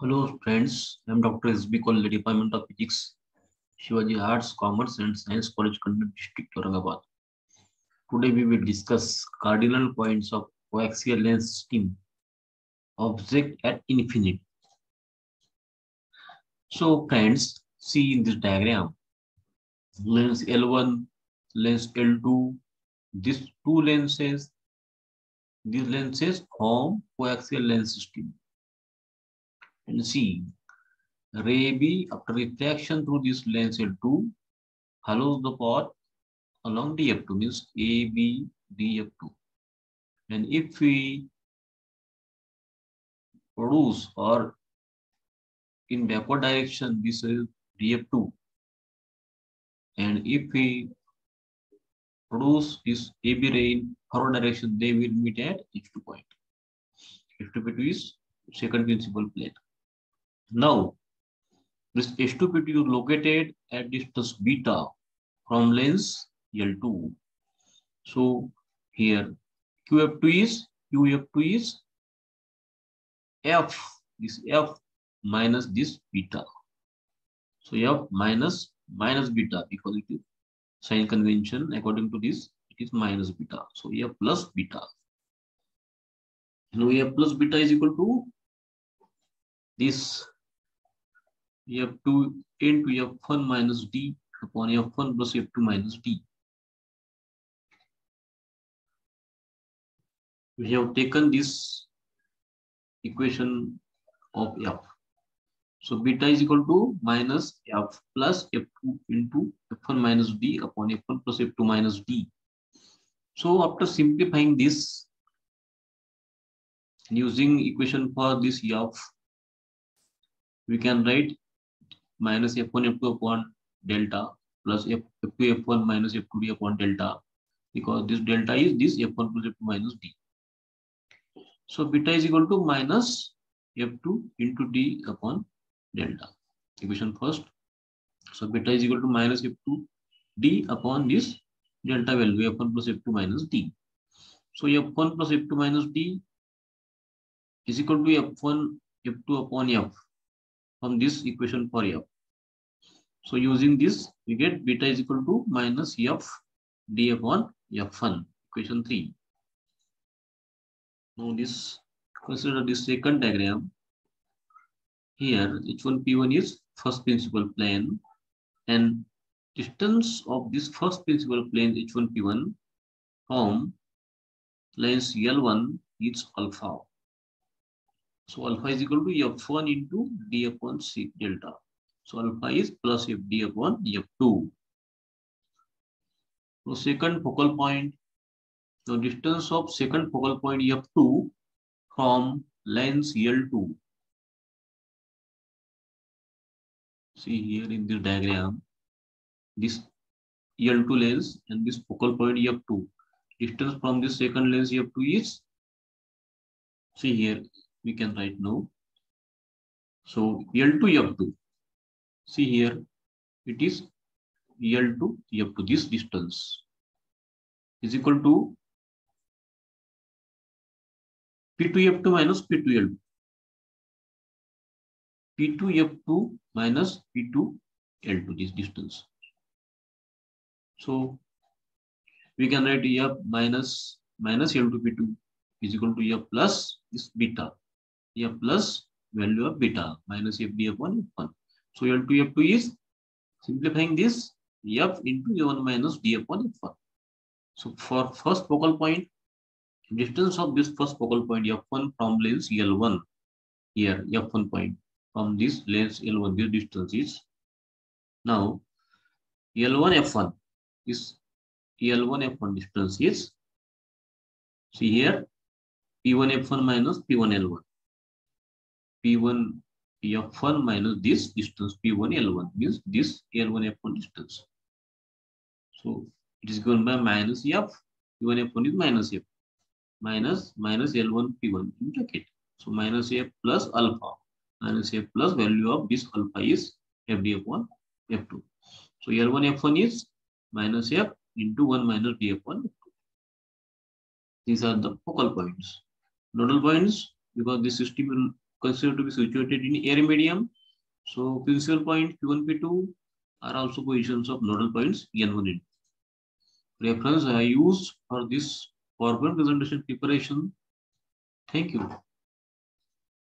Hello friends, I am Dr. S.B. Kolhe, Department of Physics, Shivaji Arts, Commerce and Science College, District, Aurangabad. Today we will discuss cardinal points of coaxial lens system, object at infinity. So friends, see in this diagram, lens L1, lens L2, these two lenses, these lenses form coaxial lens system and see ray B after reflection through this lens L2 follows the path along DF2 means AB DF2 and if we produce or in backward direction this is DF2 and if we produce this AB ray in forward direction they will meet at H2 point. H2 point is second principal plane. Now, this H2P2 is located at distance beta from lens L2. So here QF2 is QF2 is F, this F minus this beta. So F minus minus beta because it is sign convention according to this it is minus beta. So F plus beta. Now F plus beta is equal to this F2 into F1 minus D upon F1 plus F2 minus D. We have taken this equation of F. So beta is equal to minus F plus F2 into F1 minus D upon F1 plus F2 minus D. So after simplifying this, using equation for this F, we can write minus f1 f2 upon delta plus f, f2 f1 minus f2d upon delta because this delta is this f1 plus f2 minus d. So beta is equal to minus f2 into d upon delta. Equation first. So beta is equal to minus f2 d upon this delta value f1 plus f2 minus d. So f1 plus f2 minus d is equal to f1 f2 upon f from this equation for f. So using this, we get beta is equal to minus f d upon f1, equation 3. Now this, consider this second diagram. Here, h1 p1 is first principal plane and distance of this first principal plane h1 p1 from lens L1 is alpha. So alpha is equal to f1 into d upon c delta. So alpha is plus fd upon f2. So second focal point, the distance of second focal point f2 from lens L2. See here in this diagram, this L2 lens and this focal point f2. Distance from this second lens f2 is, see here, we can write now. So L2 F2. See here, it is L2 F2. This distance is equal to P2 F2 minus P2 L2. P2 F2 minus P2 L2, this distance. So we can write F minus minus L2 P2 is equal to F plus this beta. F plus value of beta minus fd upon f1. So L2 f2 is simplifying this f into a1 minus d upon f1. So for first focal point, distance of this first focal point f1 from lens L1 here f1 point from this lens L1 this distance is now L1 f1 is L1 f1 distance is see here p1 f1 minus p1 L1 P1 F1 minus this distance P1 L1 means this L1 F1 distance. So it is given by minus F. P1 F1 is minus F. Minus minus L1 P1 in bracket. So minus F plus alpha. Minus F plus value of this alpha is FD F1 F2. So L1 F1 is minus F into 1 minus D F1 F2. These are the focal points. Nodal points because this system considered to be situated in air medium. So principal point P1, P2 are also positions of nodal points N1 and reference I used for this PowerPoint presentation preparation. Thank you.